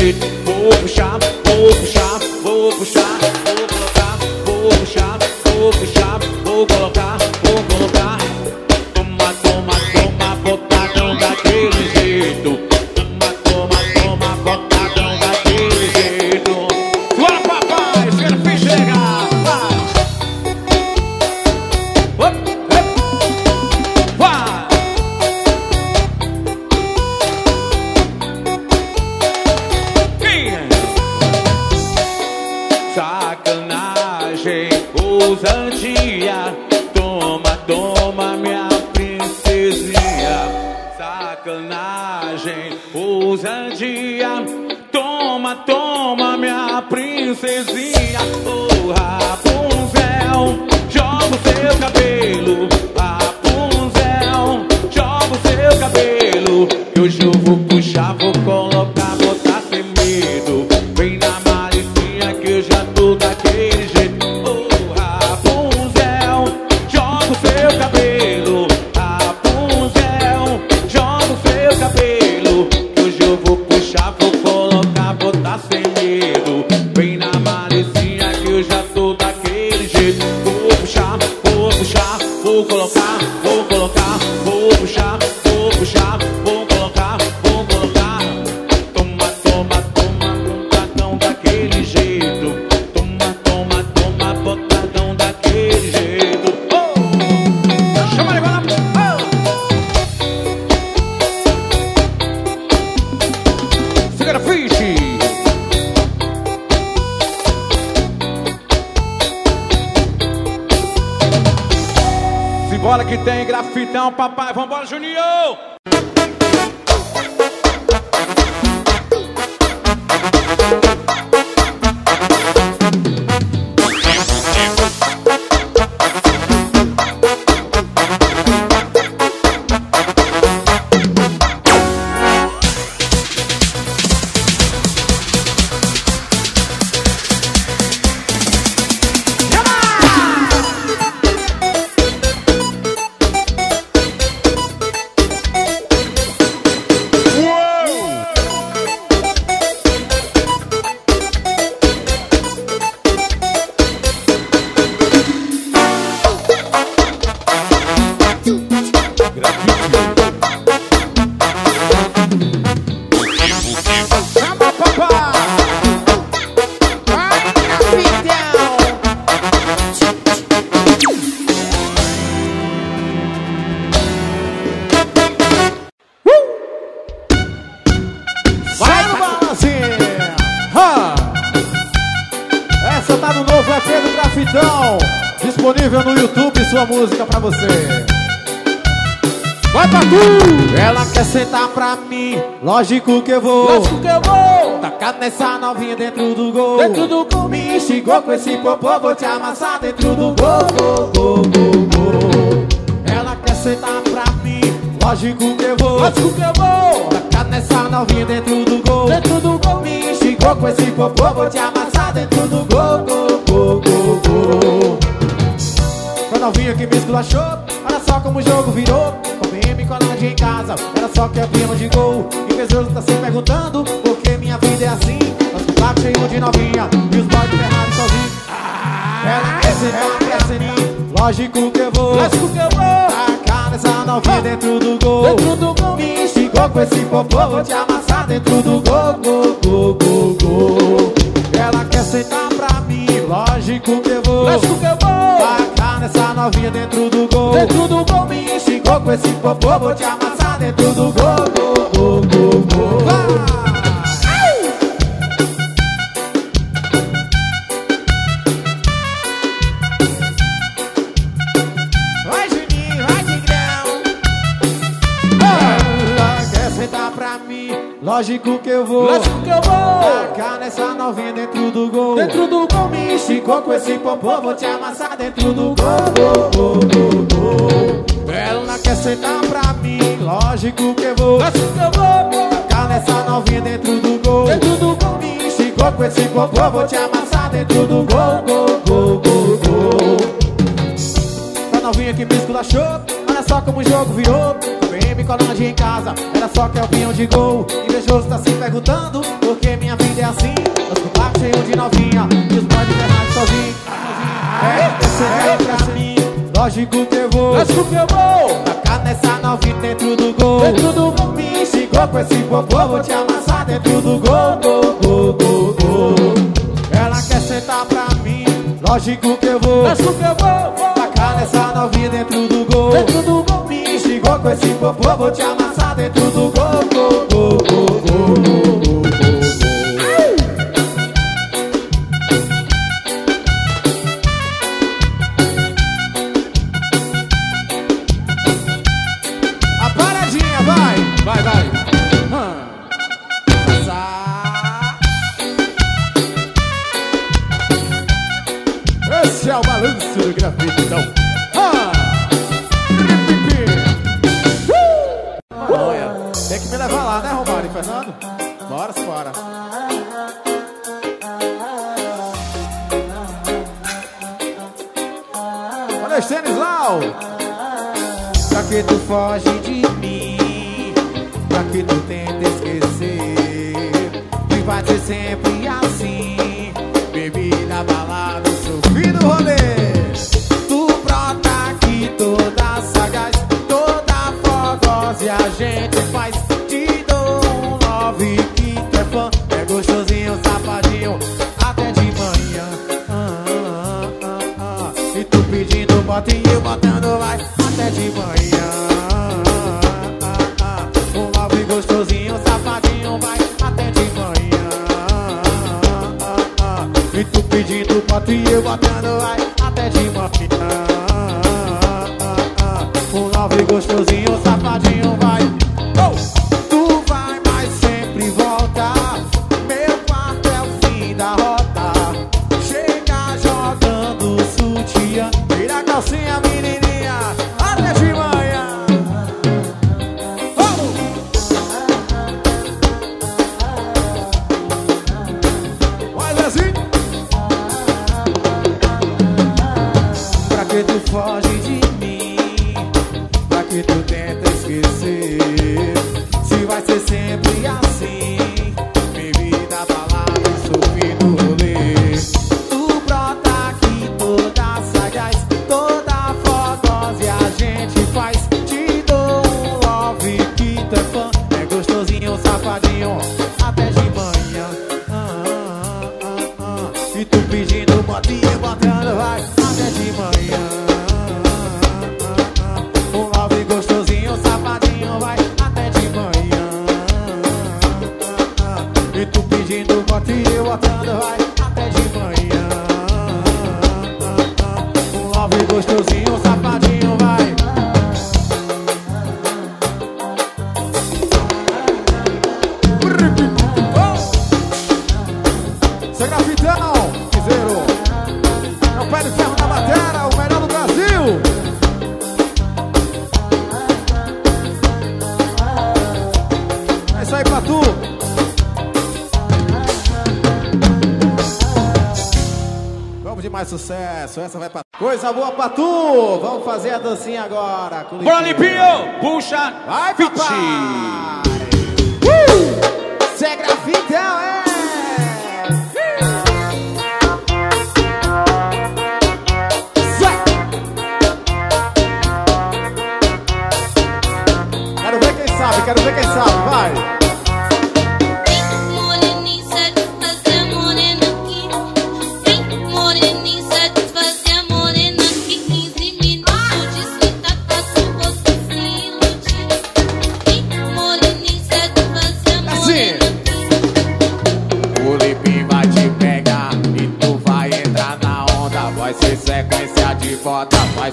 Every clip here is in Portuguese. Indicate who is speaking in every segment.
Speaker 1: jeito. Vou puxar, vou puxar, vou puxar, colocar, grafitão, papai. Vambora, Juninho!
Speaker 2: Tu! Ela quer sentar pra mim, lógico que eu vou.
Speaker 1: Lógico que eu vou!
Speaker 2: Tacar nessa novinha dentro do gol.
Speaker 1: Dentro do gol.
Speaker 2: Me instigou com esse popô, vou te amassar dentro do gol. gol, gol, gol. Ela quer sentar pra mim, lógico que eu vou.
Speaker 1: Lógico que eu vou!
Speaker 2: Tacar nessa novinha dentro do gol.
Speaker 1: Dentro do gol!
Speaker 2: Me instigou com esse popô, vou te amassar dentro do gol, gol, gol, gol, gol. Pra novinha que me esculachou, só como o jogo virou. Com BM coladinho em casa, era só que abrimos de gol. E pessoas tá se perguntando, por que minha vida é assim? Nós com papo cheio de novinha, e os boys ferrados sozinhos. Ela quer ser, ela quer ser mim, lógico que eu vou.
Speaker 1: Lógico que eu vou!
Speaker 2: Tacar novinha dentro do gol.
Speaker 1: Dentro do gol!
Speaker 2: Me instigou com esse popô, vou te amassar amassar dentro do gol, gol, gol, gol, gol. Ela quer sentar pra mim, lógico que eu vou.
Speaker 1: Lógico que eu vou.
Speaker 2: Nessa novinha dentro do gol.
Speaker 1: Dentro do gol.
Speaker 2: Me instigou com esse popô, vou te amassar dentro do gol, gol, gol, gol, gol. Lógico que eu vou.
Speaker 1: Lógico que eu vou.
Speaker 2: Tacar nessa novinha dentro do gol.
Speaker 1: Dentro do gol.
Speaker 2: Me esticou com esse popô, vou te amassar dentro do gol, gol, gol, gol, gol. Ela quer sentar pra mim, lógico que eu vou.
Speaker 1: Lógico que eu vou.
Speaker 2: Tacar nessa novinha dentro do gol.
Speaker 1: Dentro do gol.
Speaker 2: Me esticou com esse popô, vou te amassar dentro do gol, gol, gol, gol, gol. Pra novinha que me esculachou, só como o jogo virou. Vem me coladinha em casa, era só que é o pinhão de gol. Invejoso tá se perguntando, por que minha vida é assim? Os compactos cheios de novinha, e os boys de verdade sozinho. É, você é pra mim, lógico que eu vou.
Speaker 1: Lógico que eu vou.
Speaker 2: Tacar nessa novinha dentro do gol.
Speaker 1: Dentro do gol.
Speaker 2: Me instigou com esse popô, vou te amassar dentro do gol, gol, gol, gol, gol. Ela quer sentar pra mim, lógico que eu vou.
Speaker 1: Lógico que eu vou.
Speaker 2: Tacar nessa novinha dentro do gol.
Speaker 1: Dentro do gol.
Speaker 2: Me instigou com esse popô, vou te amassar dentro do gol, gol, gol, gol, gol. E tu pedindo bota e eu botando vai Até de manhã. Um love gostosinho, safadinho vai sucesso, essa vai pra Coisa boa pra tu Vamos fazer a dancinha agora com
Speaker 1: Bora.
Speaker 2: Limpinho.
Speaker 1: Puxa.
Speaker 2: Vai, papai! Uh! Cê é grafitão, é!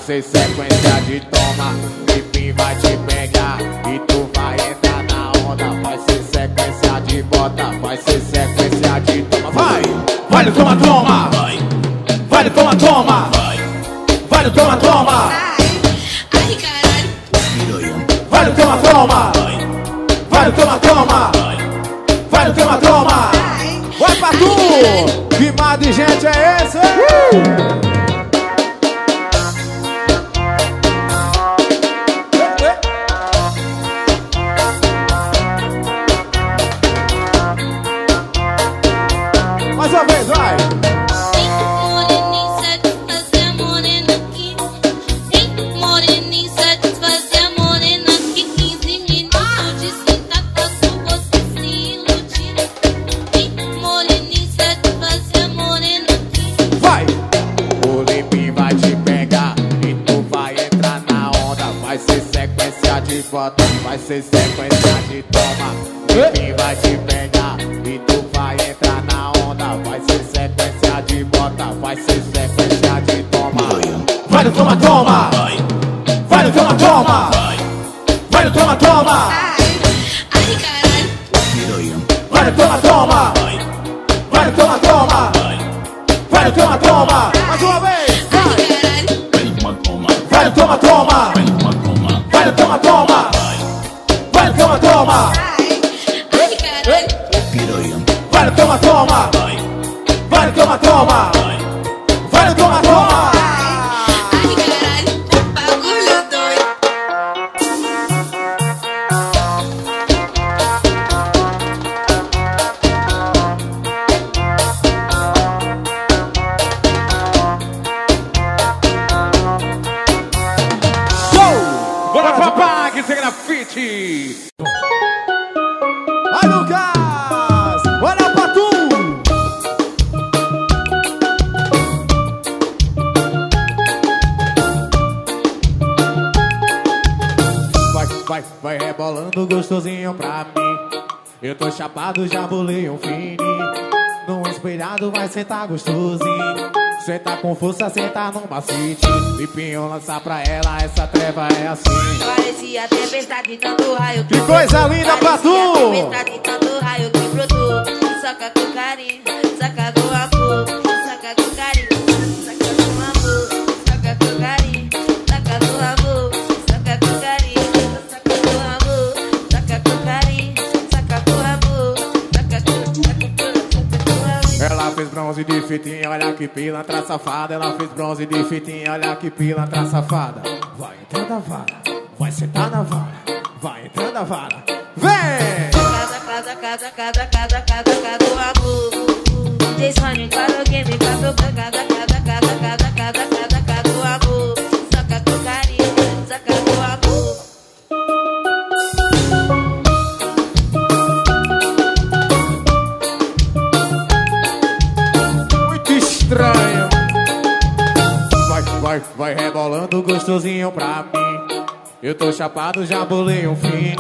Speaker 2: Ser sequência de toma. Pipim vai te pegar e tu vai entrar na onda. Vai ser sequência de bota, vai ser sequência de toma. Vai! Vai no toma, toma! Vai! Vai no toma, toma! Vai! Vai no toma, toma!
Speaker 3: Ai, caralho.
Speaker 2: Vai no toma, toma! Vai no toma, toma! Vai no toma, toma! Vai pra tu! Que mar de gente é esse? Mais chapado, já bolei um fini. No espelhado vai sentar gostosinho. Senta com força, senta no macete. Lipinho lançar pra ela, essa treva é assim.
Speaker 3: Parecia tempestade, tanto raio
Speaker 2: Que coisa linda pra fez bronze de fitinha, olha que pilantra safada. Ela fez bronze de fitinha, olha que pilantra safada. Vai entrando a vara, vai sentar na vara, vai entrando a vara. Vem!
Speaker 3: Casa, casa, casa, casa, casa, casa, do amor. Desfane para o game, pra tocar
Speaker 2: gostosinho pra mim. Eu tô chapado, já bolei um fini.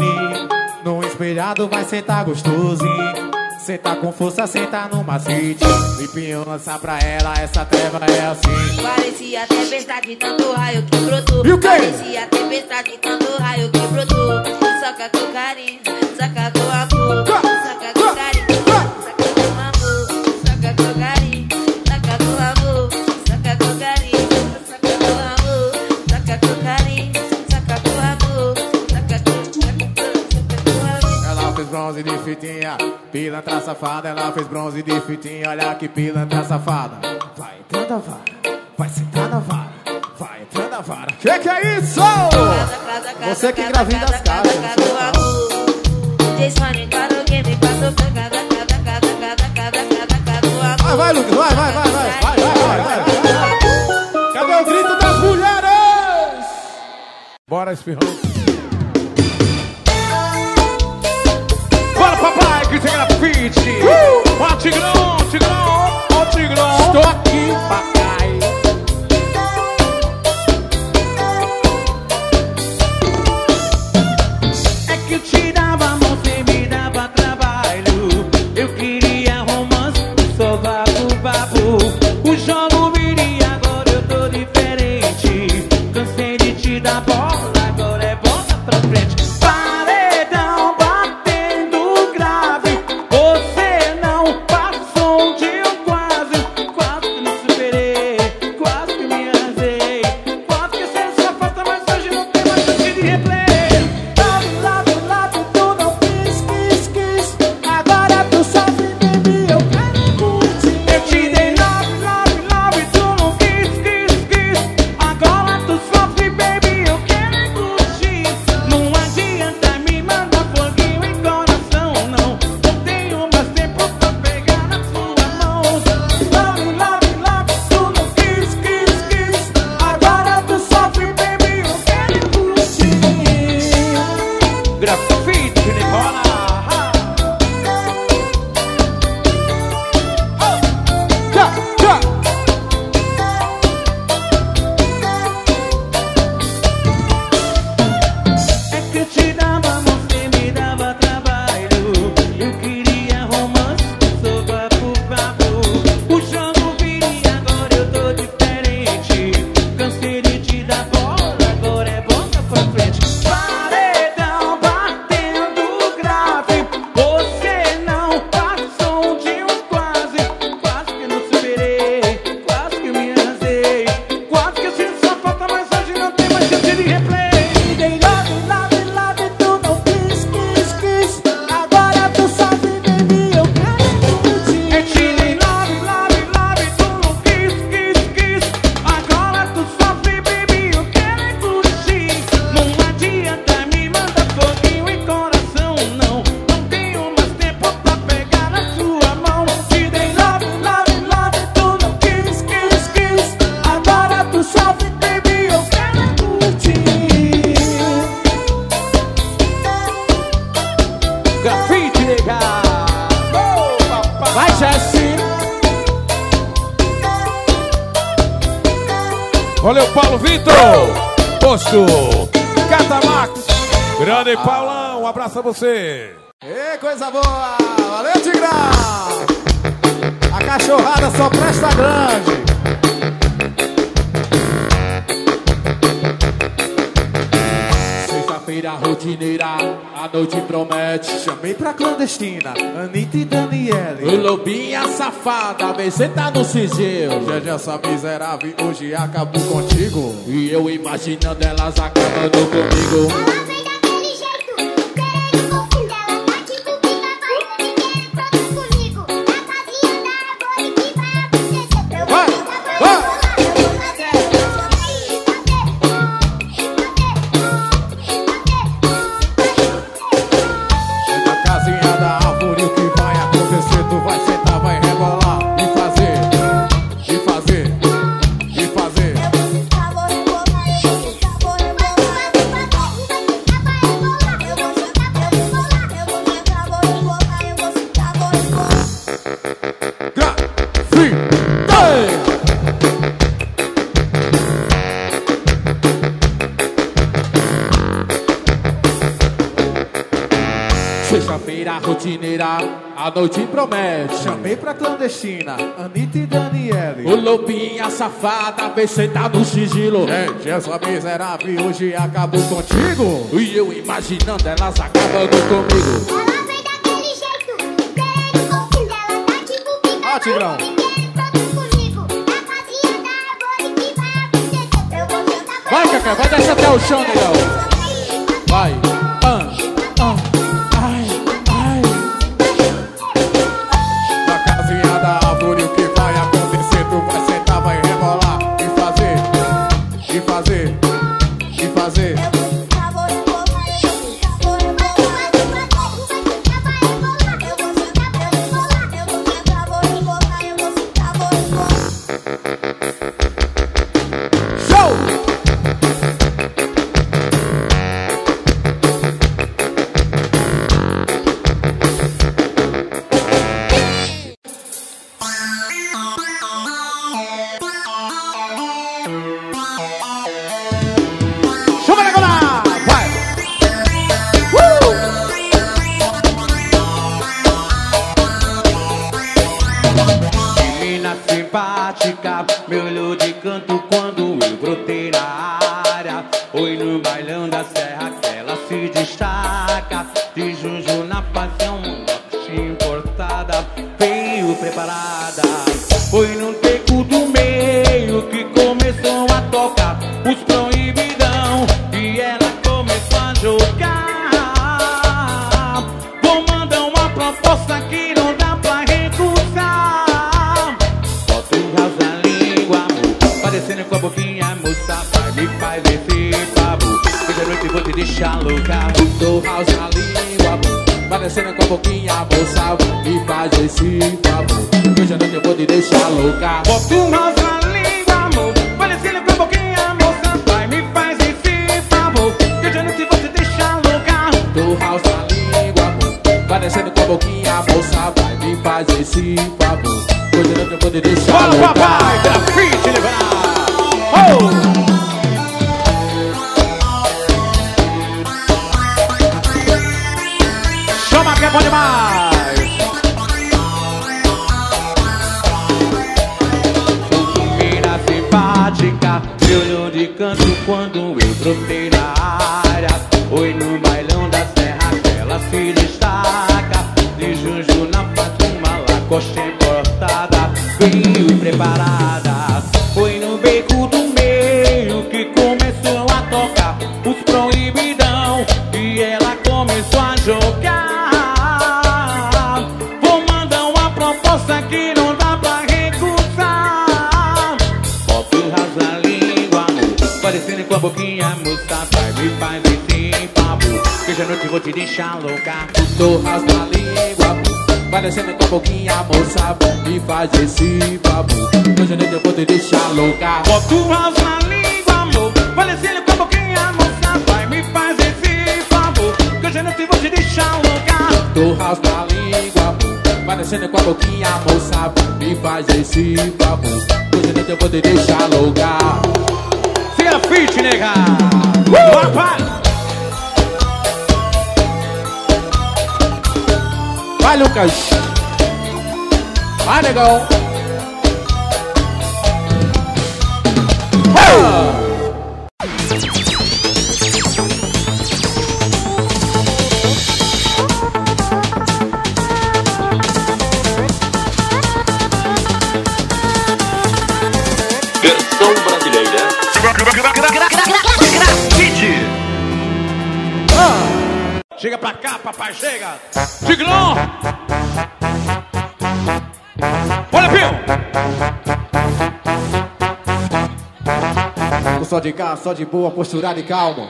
Speaker 2: No espelhado vai sentar gostosinho. Senta com força, senta no macete. Lipinho lança pra ela, essa treva é assim.
Speaker 3: Parecia tempestade, tanto raio que brotou.
Speaker 2: E o quê?
Speaker 3: Parecia tempestade, tanto raio que brotou. Saca com carinho, saca com
Speaker 2: bronze de fitinha, pilantra safada. Ela fez bronze de fitinha, olha que pilantra safada. Vai entrando a vara, vai sentar na vara, vai entrando a vara. Que que é isso? Você que engravida as caras. Vai, vai, Lucas, vai, vai, vai, vai, vai, vai, vai, vai, vai. Cadê o grito das mulheres?
Speaker 1: Bora, espirrão. Que é grafite! Ó, Tigrão, Tigrão, ó, Tigrão!
Speaker 2: Estou aqui, papai.
Speaker 4: Marco. Cata Marcos. Grande ah. Paulão, um abraço a você.
Speaker 1: E coisa boa. Valeu, Tigrão. A cachorrada só presta grande. rotineira, rotineira, a noite promete. Chamei pra clandestina, Anitta e Daniele. O lobinha safada, vem sentar no sigilo. Já essa miserável hoje acabou contigo. E eu imaginando elas acabando comigo. rotineira, a noite promete. Chamei pra clandestina, Anitta e Daniele. O lobinha safada, vem sentar tá no sigilo. Gente, essa miserável hoje acabou contigo. E eu imaginando elas acabando comigo.
Speaker 2: Ela vem daquele jeito, querendo confins, ela tá tipo pica.
Speaker 1: Ó,
Speaker 2: Vai,
Speaker 1: Cacá, vai descer até o chão, negão.
Speaker 5: Vai,
Speaker 2: Lucas. Vai, negão.
Speaker 6: Versão brasileira.
Speaker 1: Papai, chega. Tigrão. Olha, Pio.
Speaker 2: Tô só de cá, só de boa, posturado e calmo.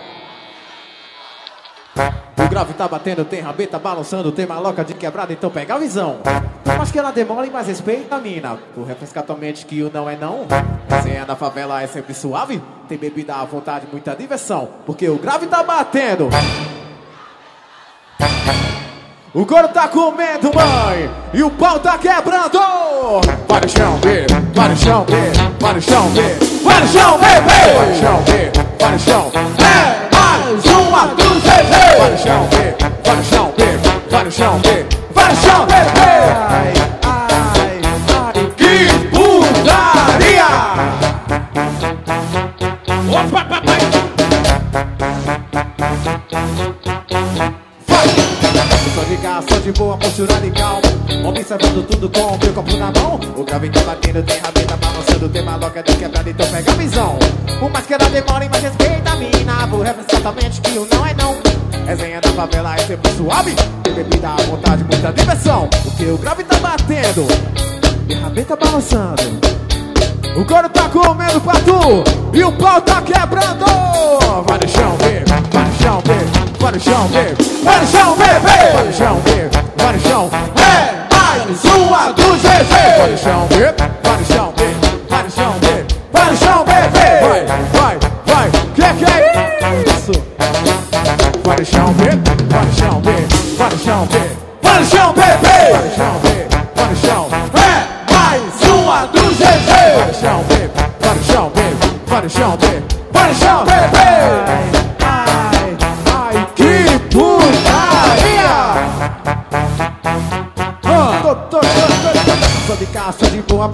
Speaker 2: O grave tá batendo, tem rabeta balançando, tem maloca de quebrada, então pega a visão. Mas que ela demora e mais respeita a mina. Por refrescar tua mente que o não é não. Resenha na favela é sempre suave. Tem bebida à vontade, muita diversão. Porque o grave tá batendo. O couro tá comendo, mãe, e o pau tá quebrando. Vai no chão, B, vai no chão, B, vai no chão, B, vai no chão, bebê. Vai no chão, B, vai no chão. É mais uma do GG. Vai no chão, B, vai no chão, B, vai no chão, B, vai no chão, bebê. Ai, e calmo Observando tudo com o meu copo na mão. O grave tá batendo, tem rabeta balançando Tem maloca de quebrada, então pega a visão. Que ela demore, mas respeita a mina. Vou refrescar tua mente que o não é não. Resenha da favela é sempre suave. Tem bebida à vontade, muita diversão. Porque o grave tá batendo. E rabeta balançando. O couro tá comendo pra tu. E o pau tá quebrando. Vai no chão, bebê, vai no chão, bebê, vai no chão, bebê, vai no chão, bebê, vai no chão, bebê, vai no chão. É mais uma do GG. Vai no chão, bebê, vai no chão, bebê, vai no chão, bebê, vai no chão, bebê. Vai, vai, vai, que que é isso? Vai no chão, bebê, vai no chão, bebê, vai no chão, bebê, vai no chão, bebê, vai no chão, bebê, vai no chão. É mais uma do GG. Vai no chão, bebê, vai no chão, bebê, vai no chão, bebê,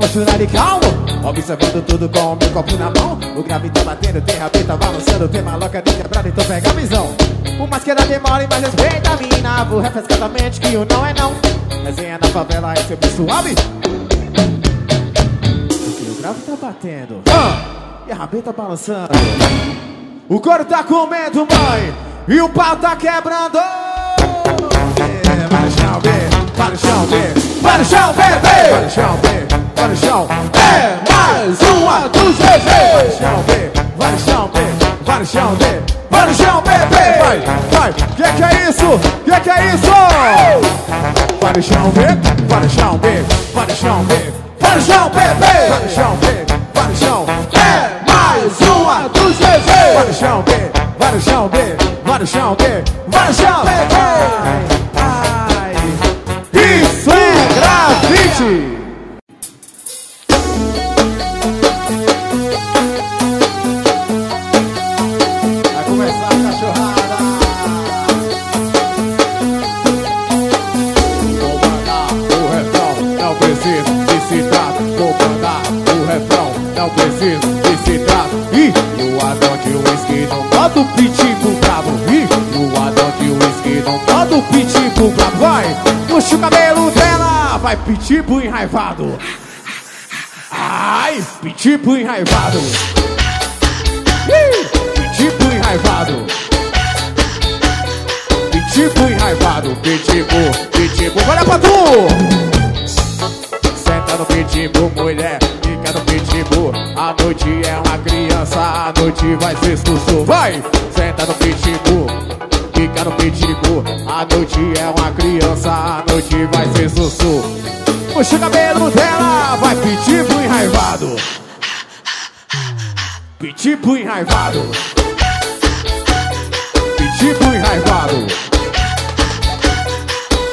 Speaker 2: posturado e calmo Observando tudo com o meu copo na mão. O grave tá batendo, tem rabeta balançando. Tem maloca de quebrada, então pega a visão. Por mais que ela demore, mas respeita a mina. Vou refrescar tua mente que o não é não. Resenha na favela é sempre suave Porque o grave tá batendo. E a rabeta balançando. O couro tá comendo, mãe. E o pau tá quebrando. Vai no chão, bebê Vai no chão, bebê Vai no chão, bebê Vai no chão, bebê Vai no chão É mais uma do GG Vai no chão, bebê Vai no chão, bebê Vai no chão, bebê Vai no chão, bebê Vai, vai Que que é isso? Que que é isso? Vai no chão, bebê Vai no chão, bebê Vai no chão, bebê Vai no chão, bebê Vai no chão, bebê Vai no chão É mais uma do GG Vai no chão, bebê Vai no chão, bebê Vai no chão, bebê Vai no chão, bebê isso é grafite! Whisky não bota o pitbull bravo. E o Adão de whisky não bota o pitbull bravo. Vai, puxa o cabelo dela, vai pitbull enraivado. Ai, pitbull enraivado. Ih, enraivado. Pitbull enraivado. Pitbull, pitbull, olha pra tu! Senta no pitbull, mulher, no pitbull. A noite é uma criança, a noite vai ser sussurro. Vai! Senta no pitbull, fica no pitbull. A noite é uma criança, a noite vai ser sussurro. Puxa o cabelo dela, vai pitbull enraivado. Pitbull enraivado. Pitbull enraivado.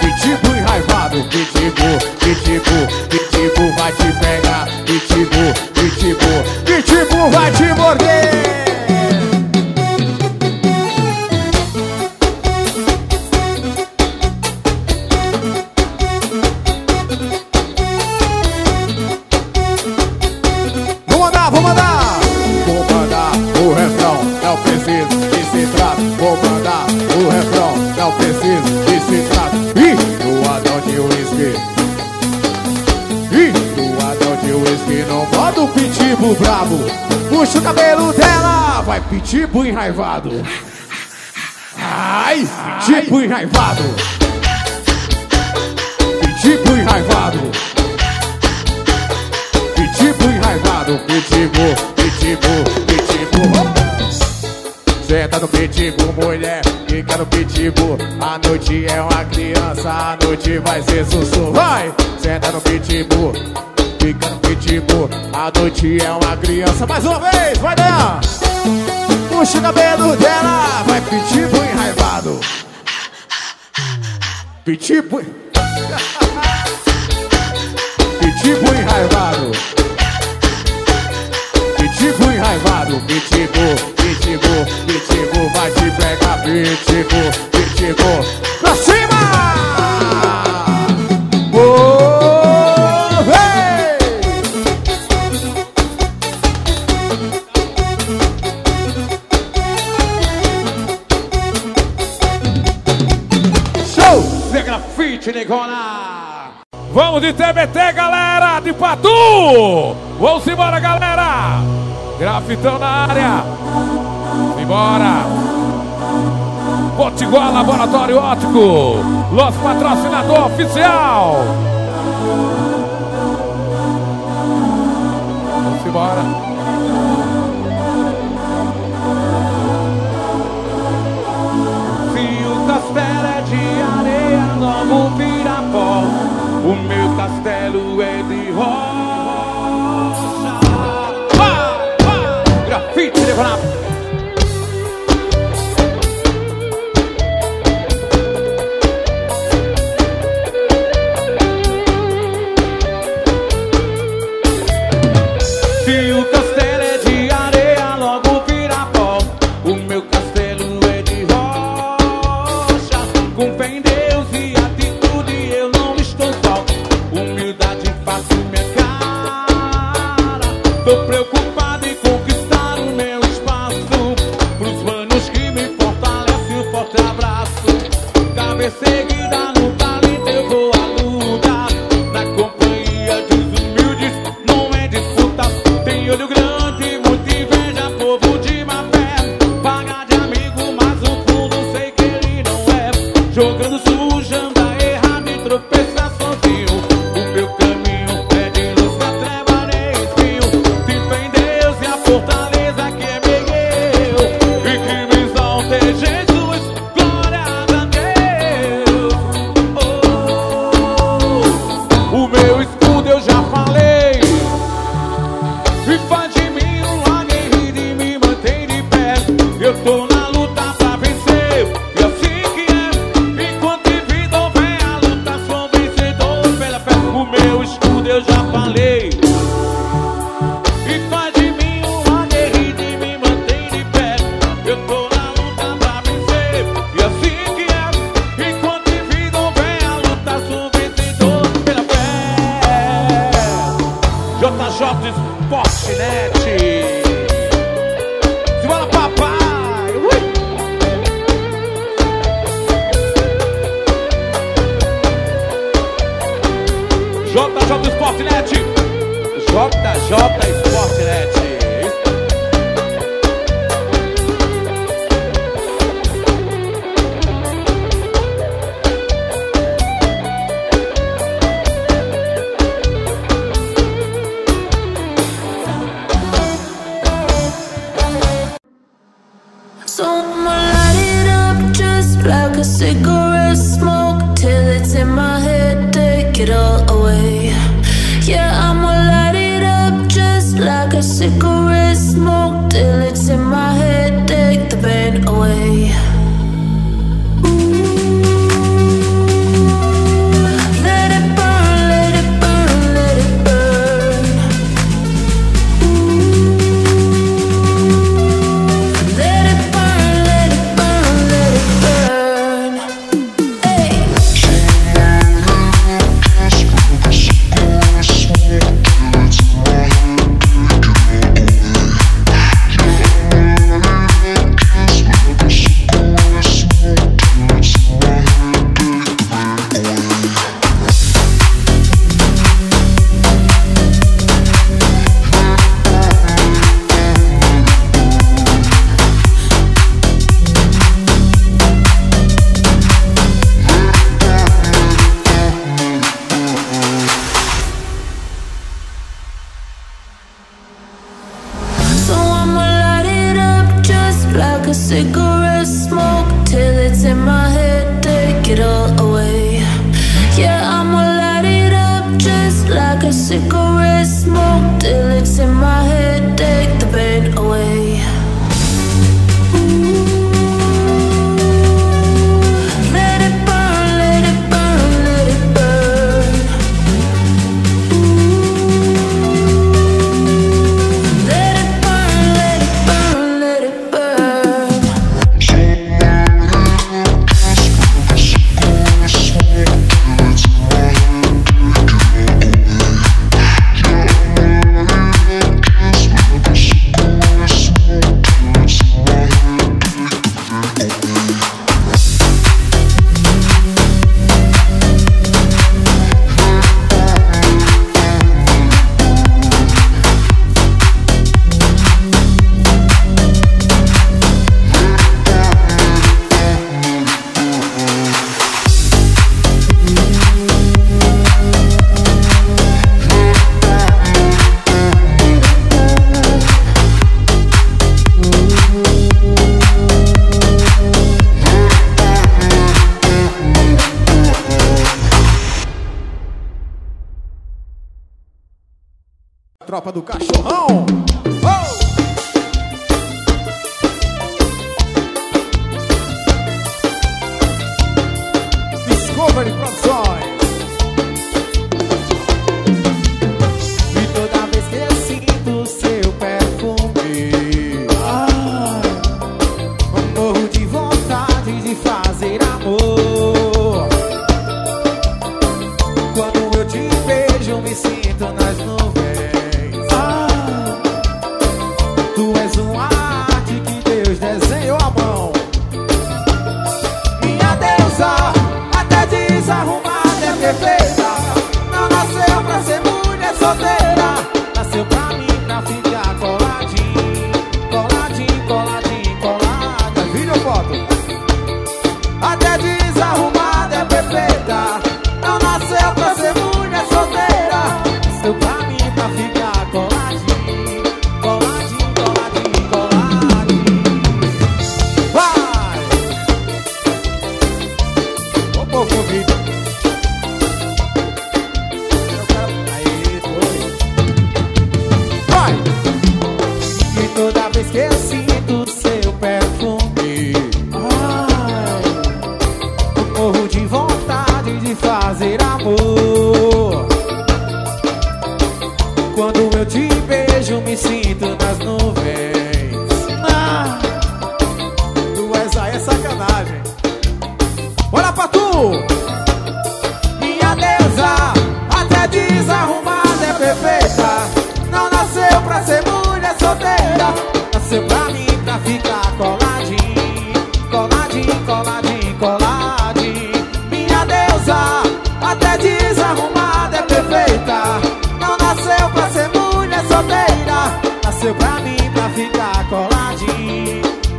Speaker 2: Pitbull enraivado. Pitbull, pitbull, pitbull Pitbull vai te pegar, Pitbull, Pitbull, Pitbull vai te morder. Vou mandar, vou mandar. Vou mandar o refrão, é o preciso Pitibo brabo. Puxa o cabelo dela, vai pitibo enraivado. Ai, pitibo enraivado. pitibo enraivado. pitibo enraivado, pitibo, pitibo, pitibo, Senta no pitibo, mulher, fica no pitibo, A noite é uma criança, a noite vai ser sussurro. Vai, senta no pitibo ficando. A noite é uma criança. Mais uma vez, vai dar. Puxa o cabelo dela, vai pitbull enraivado. Pitbull. Pitbull enraivado. Pitbull enraivado. Pitbull, pitbull, pitbull. Vai te pegar, pitbull, pitbull. Pra cima! Oh!
Speaker 4: Pet Vamos de TBT, galera, de Patu. Vamos embora, galera. Grafitão na área. Embora. Potiguar Laboratório Ótico, nosso patrocinador oficial. Vamos embora.
Speaker 1: Graffiti, levanto. like a cigarette. like a cigarette smoke till it's in my head. Take the pain away.
Speaker 2: Everybody from fazer amor.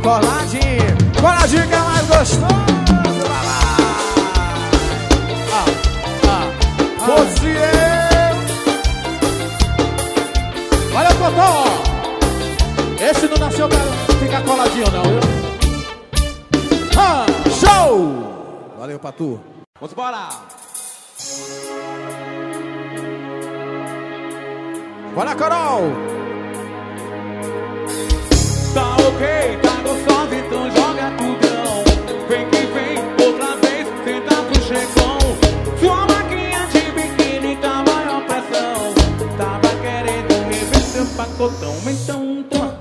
Speaker 2: Coladinho, coladinho que é mais gostoso. Ah, ah, ah. Fosse eu. É. Olha o Totó. Esse não nasceu pra ficar coladinho, não. Ah, show! Valeu, Patu.
Speaker 1: Vamos embora.
Speaker 2: Bora, Carol!
Speaker 1: Tá ok, botão. então, então, toma